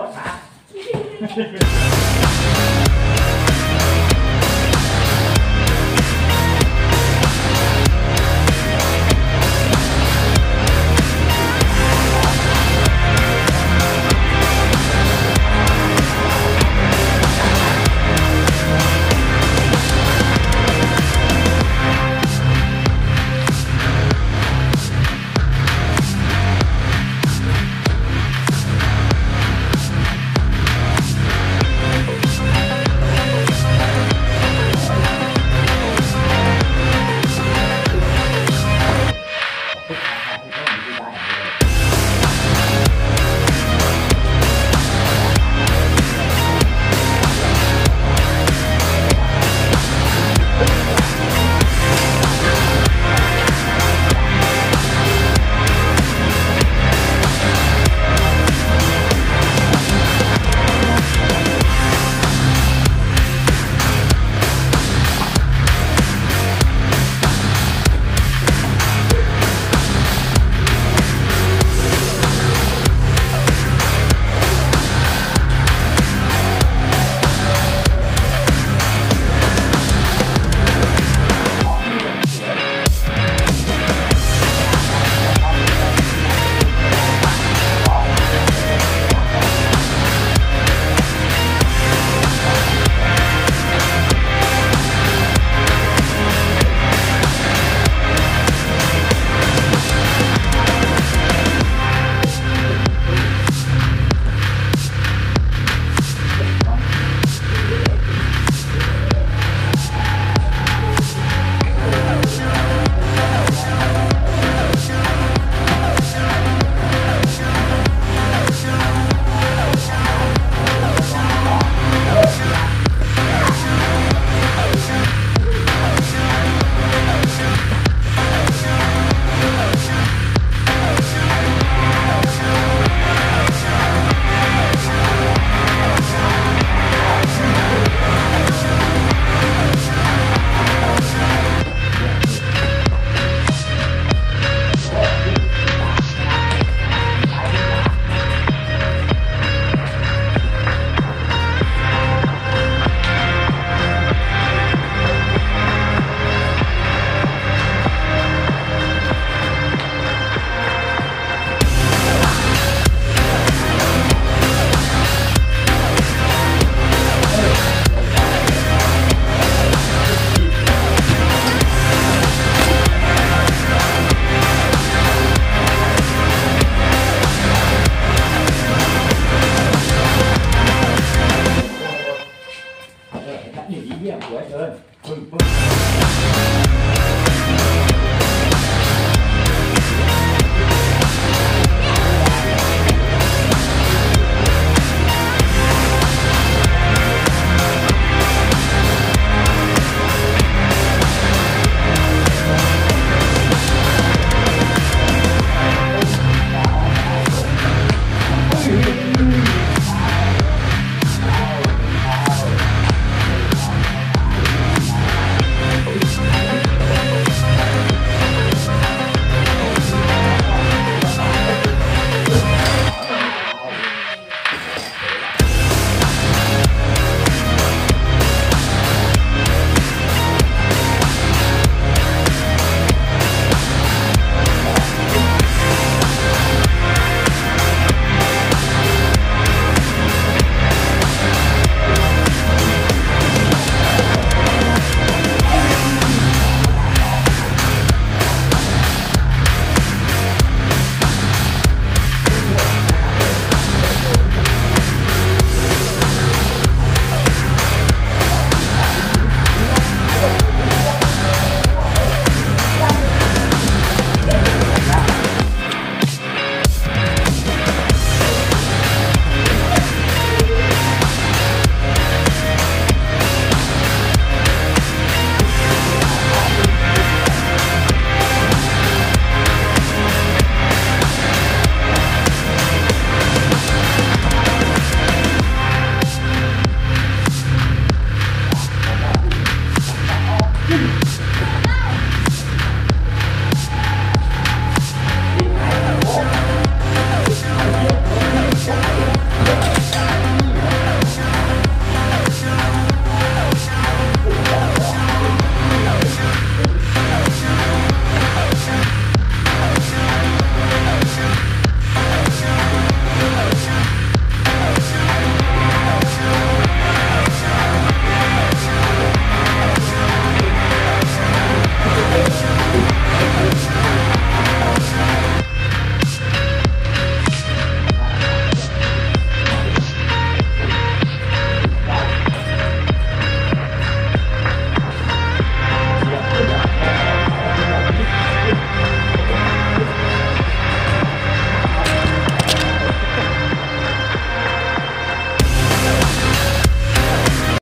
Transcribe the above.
뭐 야? điểm của anh ơn. Vâng, vâng.